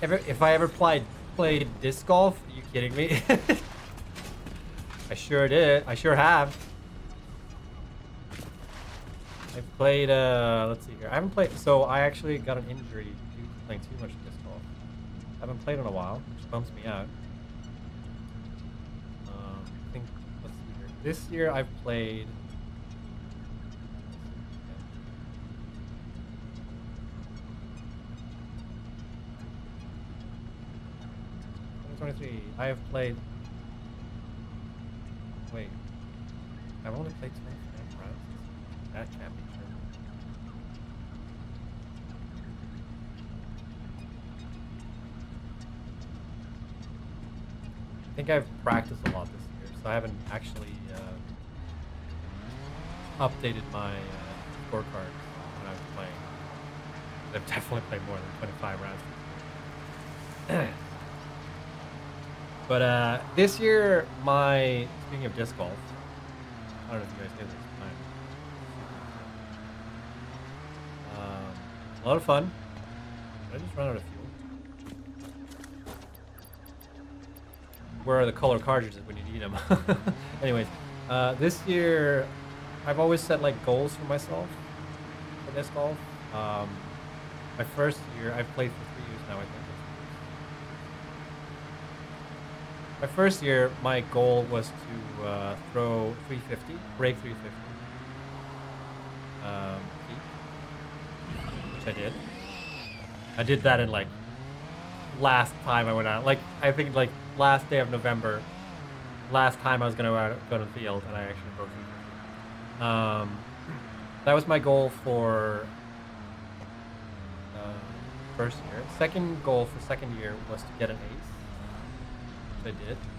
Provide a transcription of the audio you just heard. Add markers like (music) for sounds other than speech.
Ever, if I ever played played disc golf, are you kidding me? (laughs) I sure did. I sure have. I played. Uh, let's see here. I haven't played. So I actually got an injury to playing too much disc golf. I haven't played in a while, which bumps me out. Um, I think. Let's see here. This year I've played. 23. I have played. Wait. I've only played 25 rounds. That true. I think I've practiced a lot this year, so I haven't actually uh, updated my uh, scorecard when I was playing. I've definitely played more than 25 rounds. (clears throat) But uh, this year, my speaking of disc golf, I don't know if you guys knew this. Um, a lot of fun. Did I just run out of fuel? Where are the color cartridges when you need them? (laughs) Anyways, uh, this year, I've always set like goals for myself for disc golf. Um, my first year, I've played for three years now. I think. My first year, my goal was to uh, throw 350, break 350, um, which I did. I did that in like last time I went out. Like I think like last day of November, last time I was gonna go, to the field, and I actually broke 350. Um, that was my goal for uh, first year. Second goal for second year was to get an ace. I did.